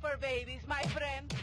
For babies, my friend.